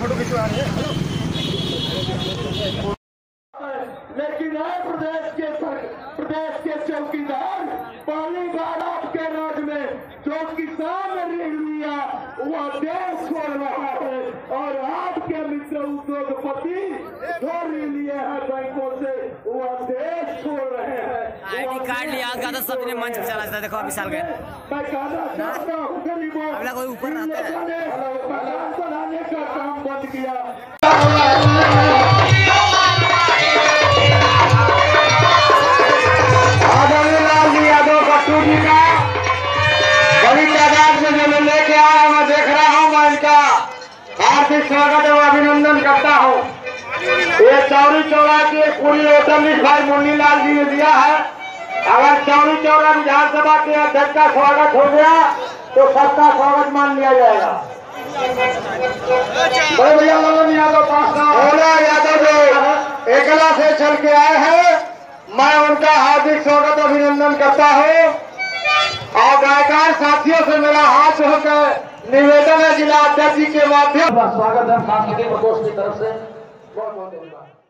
Photo खिंचवा रहे हैं। लेकिन है प्रदेश के सर- प्रदेश के चौकीदार पहली बार आपके राज में जो किसान ऋण लिया वह देश छोड़ रहा है और आपके मित्र उद्योगपति जो ऋण लिए हैं बैंकों से वह देश छोड़ रहे हैं। आईडी कार्ड लिया का तो सबने मंच पे चला देखो विशाल गए। मैं कहना चाहता हूँ गरीबों अगला कोई ऊपर रहता है। इन लोगों ने मकान बनाने का बंद किया। हार्दिक स्वागत एवं अभिनंदन करता हूँ। ये चौरी चौरा की पूरी ओटलिस भाई मुन्नी जी ने दिया है। अगर चौरी चौरा विधानसभा के अध्यक्ष का स्वागत हो गया तो सबका स्वागत मान लिया जाएगा। बड़े यादव भोला यादव एकला से चल के आए हैं। मैं उनका हार्दिक स्वागत अभिनंदन करता हूँ। और गायकार साथियों से मेरा हाथ होकर निवेदन है जिला अध्यक्ष जी के माध्यम स्वागत है की तरफ़ से। बहुत बहुत धन्यवाद।